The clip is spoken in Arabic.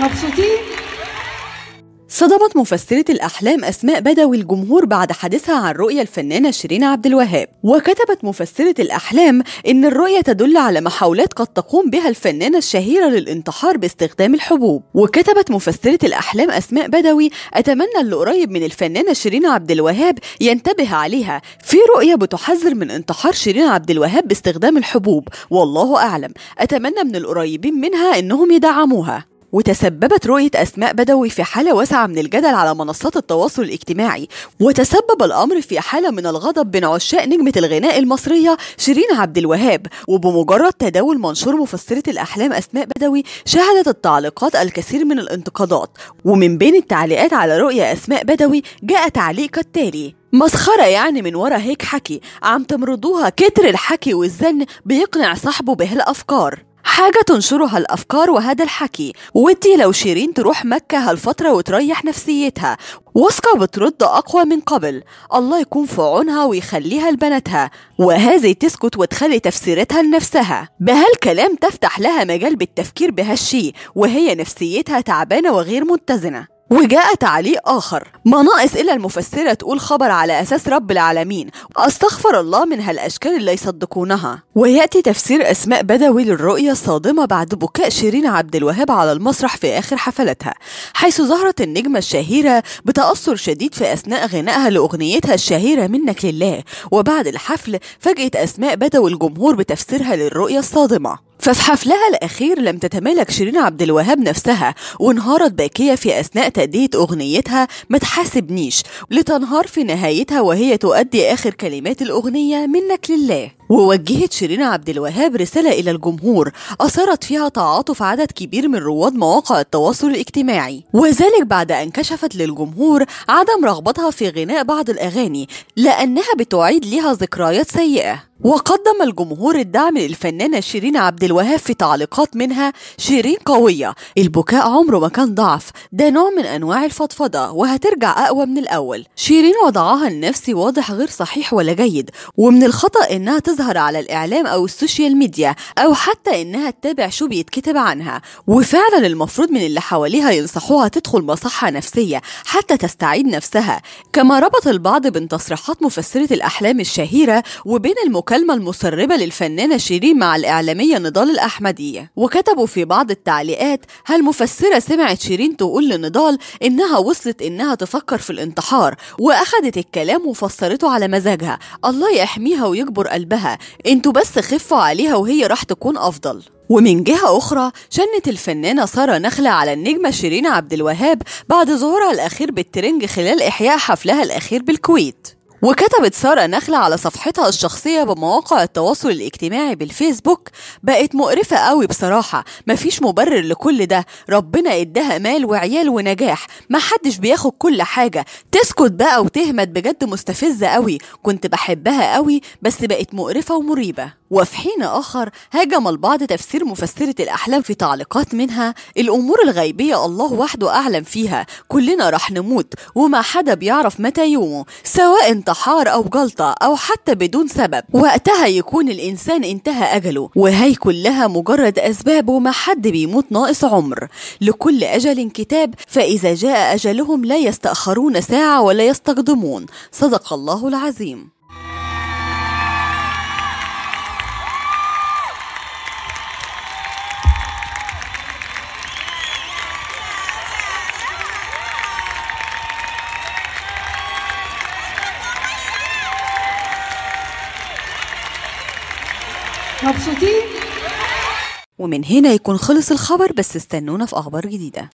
مبسوطين؟ صدمت مفسرة الأحلام أسماء بدوي الجمهور بعد حديثها عن رؤية الفنانة شيرين عبد الوهاب. وكتبت مفسرة الأحلام إن الرؤية تدل على محاولات قد تقوم بها الفنانة الشهيرة للانتحار باستخدام الحبوب. وكتبت مفسرة الأحلام أسماء بدوي أتمنى اللي قريب من الفنانة شيرين عبد الوهاب ينتبه عليها. في رؤية بتحذر من انتحار شيرين عبد الوهاب باستخدام الحبوب. والله أعلم. أتمنى من القريبين منها إنهم يدعموها. وتسببت رؤية أسماء بدوي في حالة واسعة من الجدل على منصات التواصل الاجتماعي. وتسبب الأمر في حالة من الغضب بين عشاق نجمة الغناء المصرية شيرين عبد الوهاب. وبمجرد تداول منشور مفسرة الأحلام أسماء بدوي شهدت التعليقات الكثير من الانتقادات. ومن بين التعليقات على رؤية أسماء بدوي جاء تعليق كالتالي مسخرة يعني من ورا هيك حكي عم تمرضوها كتر الحكي والزن بيقنع صاحبه بهالأفكار. حاجة تنشرها الأفكار وهذا الحكي. ودي لو شيرين تروح مكة هالفترة وتريح نفسيتها. واثقة بترد أقوى من قبل. الله يكون في عونها ويخليها لبناتها. وهذه تسكت وتخلي تفسيرتها لنفسها. بهالكلام تفتح لها مجال بالتفكير بهالشي وهي نفسيتها تعبانة وغير متزنة. وجاء تعليق آخر. ما ناقص إلا المفسرة تقول خبر على أساس رب العالمين. أستغفر الله من هالأشكال اللي يصدقونها. ويأتي تفسير أسماء بدوي للرؤية الصادمة بعد بكاء شيرين عبد الوهاب على المسرح في آخر حفلتها حيث ظهرت النجمة الشهيرة بتأثر شديد في أثناء غنائها لأغنيتها الشهيرة منك لله وبعد الحفل فاجأت أسماء بدوي الجمهور بتفسيرها للرؤية الصادمة. ففي حفلها الأخير لم تتمالك شيرين عبد الوهاب نفسها وانهارت باكية في أثناء تأدية أغنيتها ما تحاسبنيش لتنهار في نهايتها وهي تؤدي آخر كلمات الأغنية منك لله ووجهت شيرين عبد الوهاب رسالة إلى الجمهور أثارت فيها تعاطف عدد كبير من رواد مواقع التواصل الاجتماعي. وذلك بعد أن كشفت للجمهور عدم رغبتها في غناء بعض الأغاني لأنها بتعيد لها ذكريات سيئة. وقدم الجمهور الدعم للفنانة شيرين عبد الوهاب في تعليقات منها شيرين قوية البكاء عمره ما كان ضعف ده نوع من أنواع الفضفضة وهترجع أقوى من الأول. شيرين وضعها النفسي واضح غير صحيح ولا جيد ومن الخطأ إنها على الإعلام أو ال social media أو حتى إنها تتابع شو بيتكتب عنها. وفعلا المفروض من اللي حواليها ينصحوها تدخل مصحة نفسية حتى تستعيد نفسها. كما ربط البعض بين تصريحات مفسرة الأحلام الشهيرة وبين المكالمة المسربة للفنانة شيرين مع الإعلامية نضال الأحمدية وكتبوا في بعض التعليقات هالمفسرة سمعت شيرين تقول لنضال إنها وصلت إنها تفكر في الانتحار وأخدت الكلام وفسرته على مزاجها؟ الله يحميها ويجبر قلبها. أنتوا بس خفوا عليها وهي راح تكون أفضل. ومن جهة أخرى شنت الفنانة سارة نخلة على النجمة شيرين عبد الوهاب بعد ظهورها الأخير بالترنج خلال إحياء حفلها الأخير بالكويت. وكتبت سارة نخلة على صفحتها الشخصية بمواقع التواصل الاجتماعي بالفيسبوك بقت مقرفة قوي بصراحة. مفيش مبرر لكل ده. ربنا اداها مال وعيال ونجاح. محدش بياخد كل حاجة. تسكت بقى وتهمت بجد مستفزة قوي. كنت بحبها قوي بس بقت مقرفة ومريبة. وفي حين آخر هاجم البعض تفسير مفسرة الأحلام في تعليقات منها الأمور الغيبية الله وحده أعلم فيها كلنا رح نموت وما حدا بيعرف متى يومه سواء انتحار أو جلطة أو حتى بدون سبب. وقتها يكون الإنسان انتهى أجله وهي كلها مجرد أسباب وما حد بيموت ناقص عمر. لكل أجل كتاب فإذا جاء أجلهم لا يستأخرون ساعة ولا يستقدمون. صدق الله العظيم. مبسوطين؟ ومن هنا يكون خلص الخبر بس استنونا في أخبار جديدة